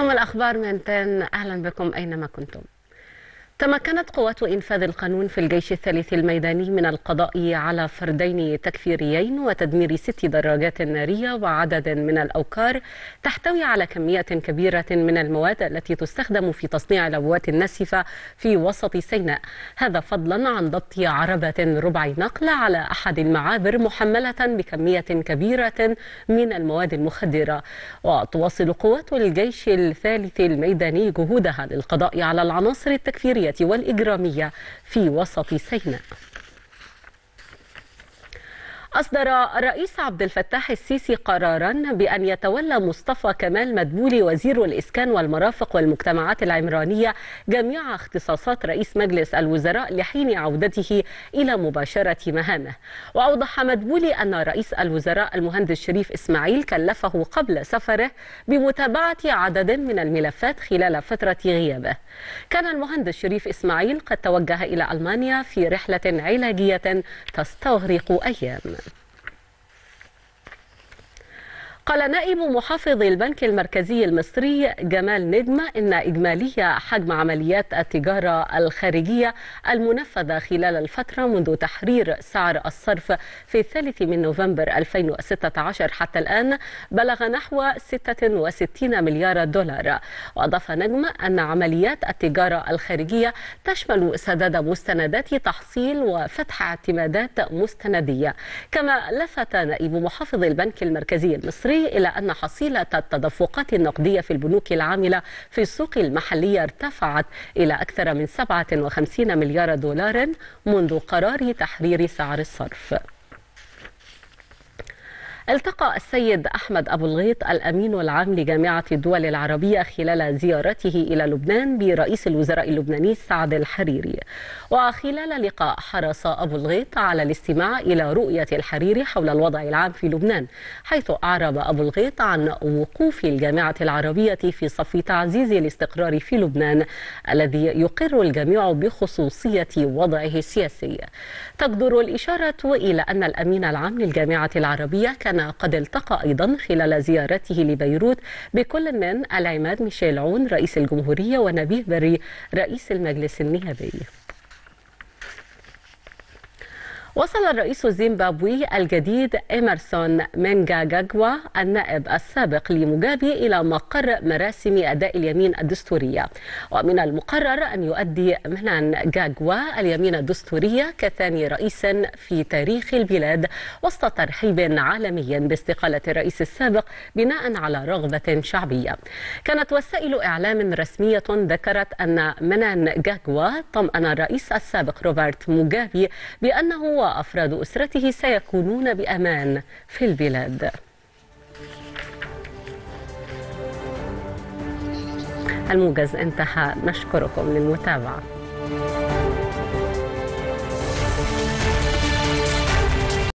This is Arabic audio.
أهم الأخبار من تان أهلا بكم أينما كنتم. تمكنت قوات إنفاذ القانون في الجيش الثالث الميداني من القضاء على فردين تكفيريين وتدمير ست دراجات نارية وعدد من الأوكار تحتوي على كمية كبيرة من المواد التي تستخدم في تصنيع الأبوات الناسفة في وسط سيناء. هذا فضلا عن ضبط عربة ربع نقل على أحد المعابر محملة بكمية كبيرة من المواد المخدرة. وتواصل قوات الجيش الثالث الميداني جهودها للقضاء على العناصر التكفيرية والإجرامية في وسط سيناء. أصدر الرئيس عبد الفتاح السيسي قرارا بأن يتولى مصطفى كمال مدبولي وزير الإسكان والمرافق والمجتمعات العمرانية جميع اختصاصات رئيس مجلس الوزراء لحين عودته إلى مباشرة مهامه. وأوضح مدبولي أن رئيس الوزراء المهندس شريف إسماعيل كلفه قبل سفره بمتابعة عدد من الملفات خلال فترة غيابه. كان المهندس شريف إسماعيل قد توجه إلى ألمانيا في رحلة علاجية تستغرق أيام. قال نائب محافظ البنك المركزي المصري جمال نجمة إن إجمالي حجم عمليات التجارة الخارجية المنفذة خلال الفترة منذ تحرير سعر الصرف في الثالث من نوفمبر 2016 حتى الآن بلغ نحو 66 مليار دولار. وأضاف نجمة أن عمليات التجارة الخارجية تشمل سداد مستندات تحصيل وفتح اعتمادات مستندية. كما لفت نائب محافظ البنك المركزي المصري إلى أن حصيلة التدفقات النقدية في البنوك العاملة في السوق المحلية ارتفعت إلى أكثر من 57 مليار دولار منذ قرار تحرير سعر الصرف. التقى السيد أحمد أبو الغيط الأمين العام لجامعة الدول العربية خلال زيارته إلى لبنان برئيس الوزراء اللبناني سعد الحريري. وخلال لقاء حرص أبو الغيط على الاستماع إلى رؤية الحريري حول الوضع العام في لبنان حيث أعرب أبو الغيط عن وقوف الجامعة العربية في صف تعزيز الاستقرار في لبنان الذي يقر الجميع بخصوصية وضعه السياسي. تقدر الإشارة إلى أن الأمين العام للجامعة العربية كان قد التقى أيضا خلال زيارته لبيروت بكل من العماد ميشيل عون رئيس الجمهورية ونبيه بري رئيس المجلس النيابي وصل الرئيس الزيمبابوي الجديد إمرسون منجاجاجوا النائب السابق لموجابي إلى مقر مراسم أداء اليمين الدستورية. ومن المقرر أن يؤدي منان جاجوا اليمين الدستورية كثاني رئيس في تاريخ البلاد وسط ترحيب عالمي باستقالة الرئيس السابق بناء على رغبة شعبية. كانت وسائل إعلام رسمية ذكرت أن منان جاجوا طمأن الرئيس السابق روبرت موجابي بأنه وأفراد أسرته سيكونون بأمان في البلاد. الموجز انتهى. نشكركم للمتابعة.